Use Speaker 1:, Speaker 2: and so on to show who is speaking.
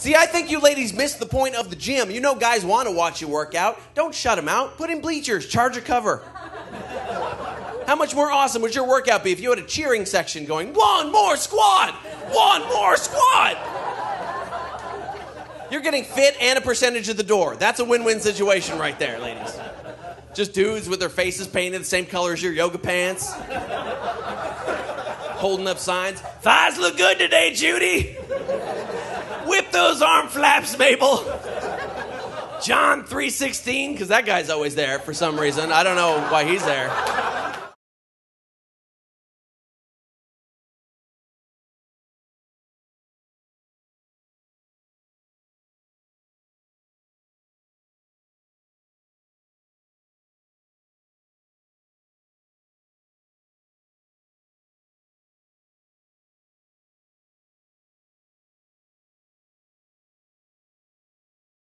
Speaker 1: See, I think you ladies missed the point of the gym. You know guys want to watch you work out. Don't shut them out. Put in bleachers, charge a cover. How much more awesome would your workout be if you had a cheering section going, one more squat, one more squat? You're getting fit and a percentage of the door. That's a win win situation right there, ladies. Just dudes with their faces painted the same color as your yoga pants, holding up signs. Thighs look good today, Judy. Those arm flaps, Mabel. John 3:16 cuz that guy's always there for some reason. I don't know why he's there.